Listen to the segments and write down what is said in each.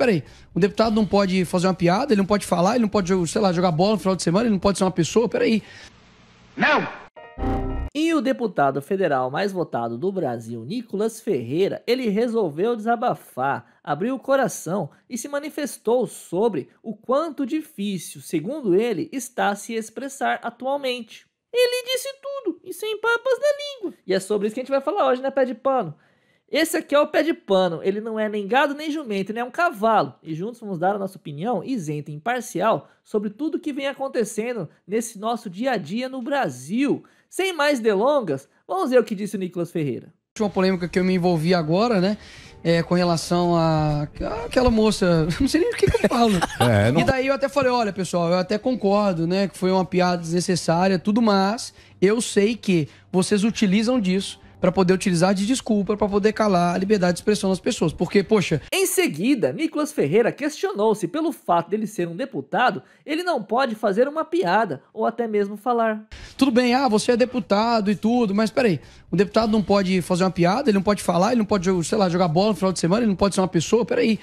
peraí, o deputado não pode fazer uma piada, ele não pode falar, ele não pode, sei lá, jogar bola no final de semana, ele não pode ser uma pessoa, peraí. Não! E o deputado federal mais votado do Brasil, Nicolas Ferreira, ele resolveu desabafar, abriu o coração e se manifestou sobre o quanto difícil, segundo ele, está se expressar atualmente. Ele disse tudo e sem papas na língua. E é sobre isso que a gente vai falar hoje, né, pé de pano? Esse aqui é o pé de pano, ele não é nem gado nem jumento, ele é um cavalo. E juntos vamos dar a nossa opinião isenta e imparcial sobre tudo que vem acontecendo nesse nosso dia a dia no Brasil. Sem mais delongas, vamos ver o que disse o Nicolas Ferreira. Uma polêmica que eu me envolvi agora, né? É, com relação a aquela moça, não sei nem o que, que eu falo. é, não... E daí eu até falei, olha pessoal, eu até concordo, né, que foi uma piada desnecessária, tudo, mas eu sei que vocês utilizam disso para poder utilizar de desculpa para poder calar a liberdade de expressão das pessoas. Porque, poxa. Em seguida, Nicolas Ferreira questionou se, pelo fato dele ser um deputado, ele não pode fazer uma piada ou até mesmo falar. Tudo bem, ah, você é deputado e tudo, mas peraí, o deputado não pode fazer uma piada, ele não pode falar, ele não pode, sei lá, jogar bola no final de semana, ele não pode ser uma pessoa, peraí.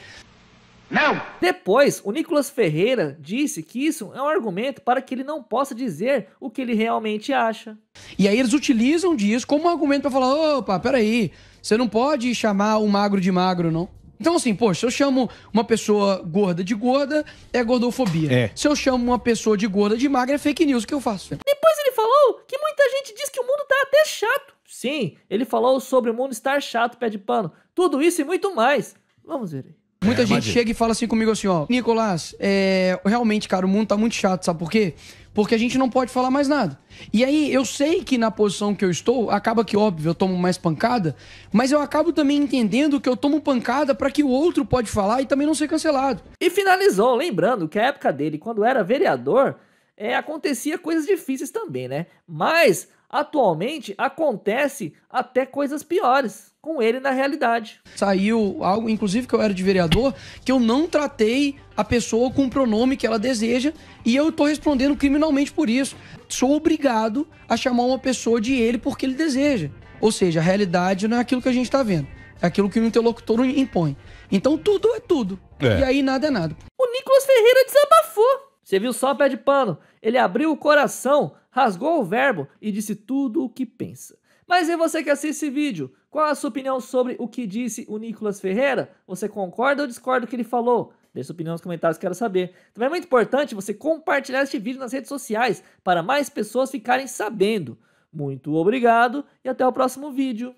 Não! Depois, o Nicolas Ferreira disse que isso é um argumento para que ele não possa dizer o que ele realmente acha. E aí eles utilizam disso como argumento para falar: opa, peraí, você não pode chamar um magro de magro, não. Então, assim, poxa, se eu chamo uma pessoa gorda de gorda, é gordofobia. É. Se eu chamo uma pessoa de gorda de magra, é fake news. O que eu faço? Depois ele falou que muita gente diz que o mundo tá até chato. Sim, ele falou sobre o mundo estar chato, pé de pano. Tudo isso e muito mais. Vamos ver aí. Muita é, gente imagina. chega e fala assim comigo assim, ó, Nicolás, é, realmente, cara, o mundo tá muito chato, sabe por quê? Porque a gente não pode falar mais nada. E aí, eu sei que na posição que eu estou, acaba que, óbvio, eu tomo mais pancada, mas eu acabo também entendendo que eu tomo pancada para que o outro pode falar e também não ser cancelado. E finalizou, lembrando que a época dele, quando era vereador, é, acontecia coisas difíceis também, né? Mas atualmente acontece até coisas piores com ele na realidade. Saiu algo, inclusive que eu era de vereador, que eu não tratei a pessoa com o pronome que ela deseja e eu tô respondendo criminalmente por isso. Sou obrigado a chamar uma pessoa de ele porque ele deseja. Ou seja, a realidade não é aquilo que a gente tá vendo, é aquilo que o interlocutor impõe. Então tudo é tudo. É. E aí nada é nada. O Nicolas Ferreira desabafou. Você viu só pé de pano? Ele abriu o coração, rasgou o verbo e disse tudo o que pensa. Mas é você que assiste esse vídeo. Qual a sua opinião sobre o que disse o Nicolas Ferreira? Você concorda ou discorda do que ele falou? Deixe sua opinião nos comentários, quero saber. Também é muito importante você compartilhar este vídeo nas redes sociais para mais pessoas ficarem sabendo. Muito obrigado e até o próximo vídeo.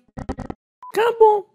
Acabou!